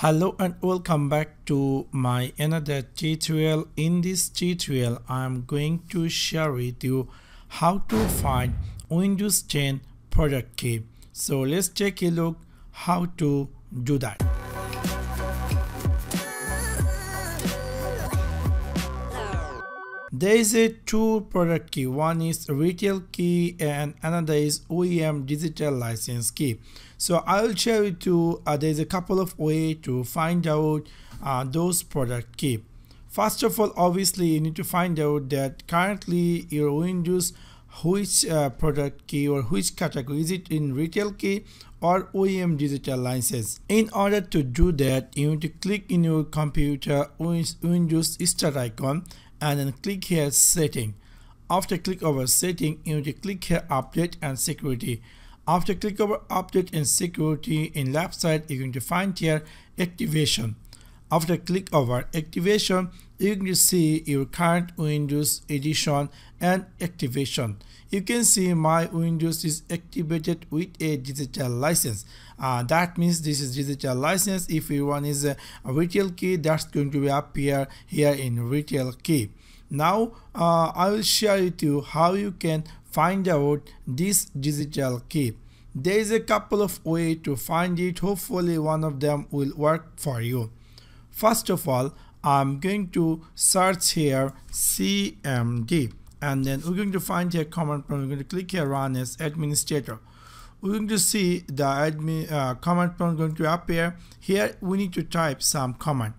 Hello and welcome back to my another tutorial. In this tutorial, I'm going to share with you how to find Windows 10 product key. So let's take a look how to do that. there is a two product key one is retail key and another is OEM digital license key so I will share you uh, there's a couple of way to find out uh, those product key. First of all obviously you need to find out that currently your Windows which uh, product key or which category is it in retail key or OEM digital license. In order to do that, you need to click in your computer Windows start icon and then click here setting. After click over setting you need to click here update and security after click over update and security in left side you're going to find here activation. After click over activation you can see your current windows edition and activation. You can see my windows is activated with a digital license. Uh, that means this is digital license. If you one is a, a retail key that's going to appear here in retail key. Now uh, I will share with you how you can find out this digital key there is a couple of way to find it. Hopefully one of them will work for you. First of all I'm going to search here CMD and then we're going to find here command prompt. We're going to click here run as administrator. We're going to see the admin uh, command prompt going to appear. Here we need to type some command.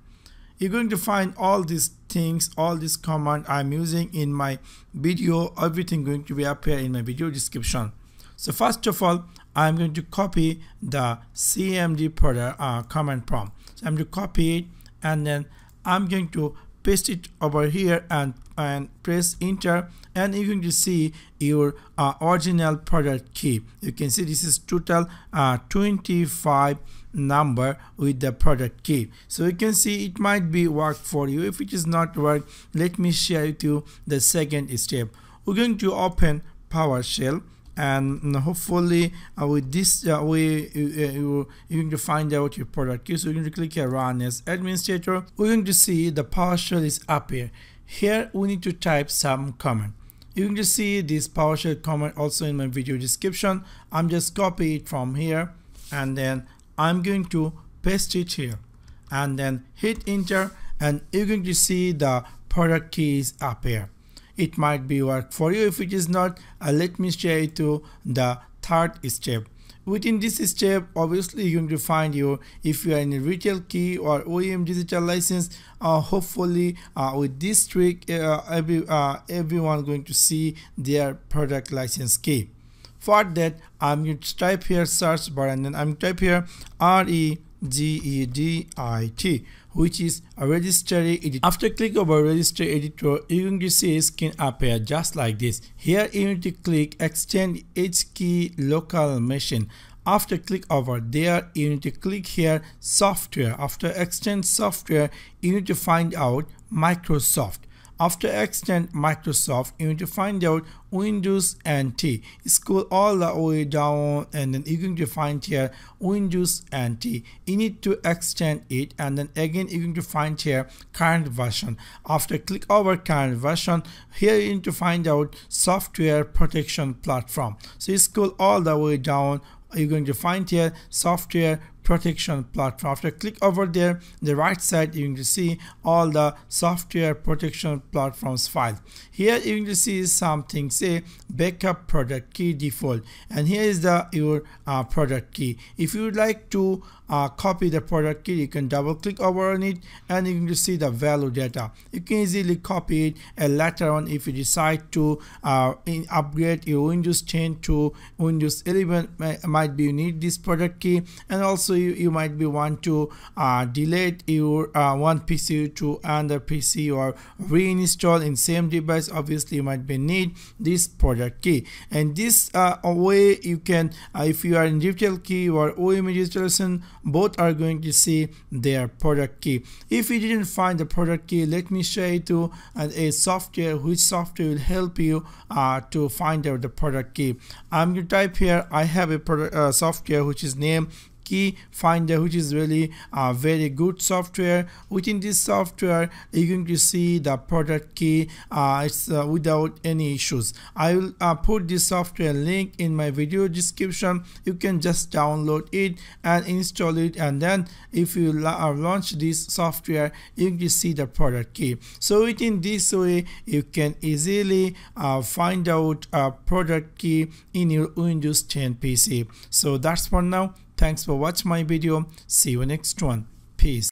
You're going to find all these things all these command i'm using in my video. Everything going to be appear in my video description. So first of all i'm going to copy the cmd product uh, command prompt. So i'm going to copy it and then i'm going to paste it over here and and press enter and you're going to see your uh, original product key. You can see this is total uh, 25 number with the product key. So you can see it might be work for you. If it is not work let me share with you the second step. We're going to open PowerShell and hopefully uh, with this uh, way you, uh, you, are going to find out your product. Key so you're going to click here run as administrator. We're going to see the PowerShell is up here. Here we need to type some comment. You can just see this PowerShell comment also in my video description. I'm just copy it from here and then I'm going to paste it here. And then hit enter and you're going to see the product keys appear it might be work for you. If it is not uh, let me share it to the third step. Within this step obviously you're going to find you if you are in a retail key or OEM digital license. Uh, hopefully uh, with this trick uh, every, uh, everyone going to see their product license key. For that I'm going to type here search bar and then I'm type here R-E-G-E-D-I-T which is a registry editor. After click over registry editor, you're going see a screen appear just like this. Here you need to click extend H key local machine. After click over there, you need to click here software. After extend software, you need to find out Microsoft. After extend Microsoft, you need to find out Windows NT. Scroll all the way down and then you're going to find here Windows NT. You need to extend it and then again you're going to find here current version. After click over current version, here you need to find out software protection platform. So you scroll all the way down you're going to find here software protection platform. After click over there the right side you can see all the software protection platforms file. Here you can see something say backup product key default. And here is the your uh, product key. If you would like to uh, copy the product key you can double click over on it and you can see the value data. You can easily copy it and later on if you decide to uh, upgrade your Windows 10 to Windows 11 might be you need this product key and also you, you might be want to uh, delete your uh, one PC to another PC or reinstall in same device obviously you might be need this product key. And this uh, way you can uh, if you are in digital key or OEM registration both are going to see their product key. If you didn't find the product key let me show you to a software which software will help you uh, to find out the product key. I'm going to type here I have a product uh, software which is named key finder which is really a very good software. Within this software going to see the product key uh, it's uh, without any issues. I will uh, put this software link in my video description. You can just download it and install it and then if you la uh, launch this software you can see the product key. So within this way you can easily uh, find out a product key in your windows 10 pc so that's for now thanks for watching my video. See you next one. Peace